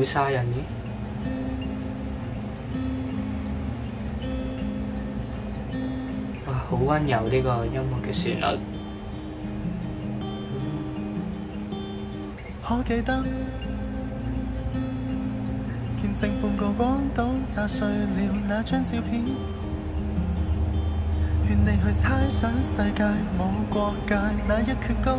冇晒人嘅。哇，好温柔呢個音樂嘅旋律。可記得見證半個廣島炸碎了那張照片，願你去猜想世界冇國界那一闕歌，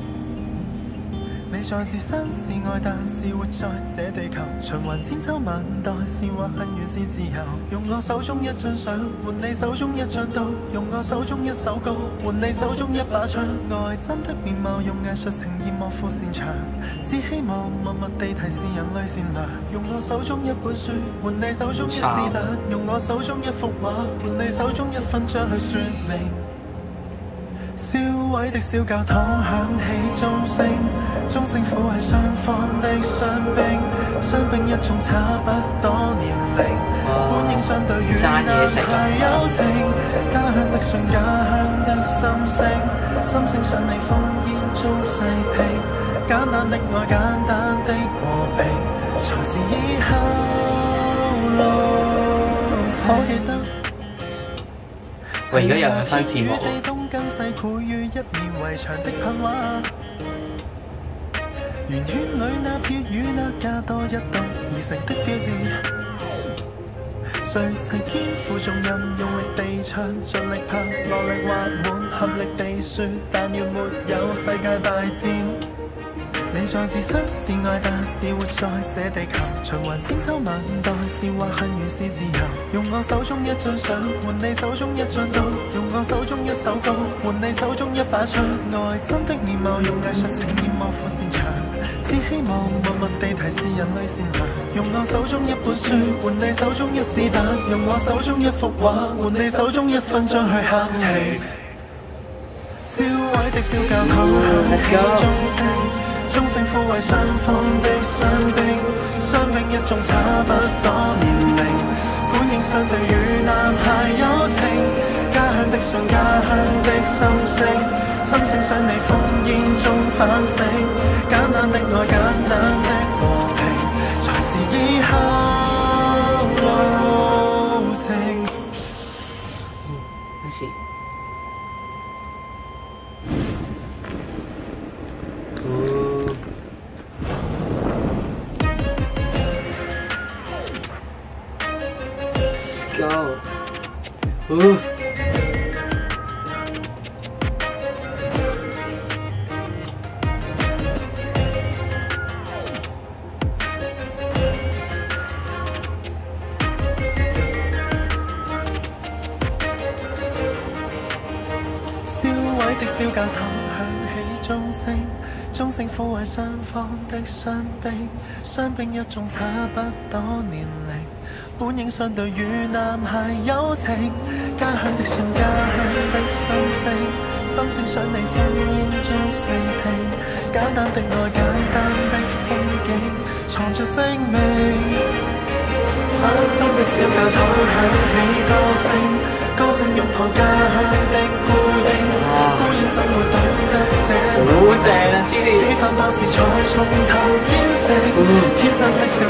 你在自身是愛，但是活在這地球，循環千秋萬代，是或恨與是自由。用我手中一張相換你手中一張刀，用我手中一首歌換你手中一把槍。愛真的面貌用藝術呈現莫負擅長，只希望默默地提示人類善良。用我手中一本書換你手中一子彈，用我手中一幅畫換你手中一分章去説明。燒毀的小教堂响起钟声，钟声抚慰双方的伤兵，伤兵一眾差不多年龄，本應相對於男孩友情，家乡的信，家乡的心声，心聲想你烽烟中细听，简单的爱简单的和平，才是以后路程。記得。喂，而家又有翻字幕喎。東跟西繪於一面圍牆的噴畫，圓圈裏那撇雨那加多一道而成的標誌。誰曾肩負重任，用力地唱，盡力拍，落力畫滿，合力地說，但願沒有世界大戰。你在自身是愛，但是活在這地球，循環千秋萬代，是或恨與是自由。用我手中一張相換你手中一張刀，用我手中一首歌換你手中一把槍。愛真的面貌用藝術呈現莫負擅長，只希望默默地提示人類善良。用我手中一本書換你手中一子彈，用我手中一幅畫換你手中一分章去刻記。燒毀的小教堂響起鐘聲。鐘聲撫慰双方的伤兵，伤兵一种差不多年龄，本应相对与男孩友情，家乡的信，家乡的心声，心声想你烽烟中反省，简单的爱，简单笑位的笑架，透响起钟声。钟声抚慰双方的伤悲，伤病一重，差不多年龄。本應相對與男孩友情，家鄉的信，家鄉的心聲，心聲想你烽煙中細聽，簡單的愛，簡單的風景，藏着生命。翻新的小教堂響起歌聲，歌聲擁抱家鄉的孤影，孤影怎會懂得這好正啊！黐線幾番多次才從頭編成，天真的笑，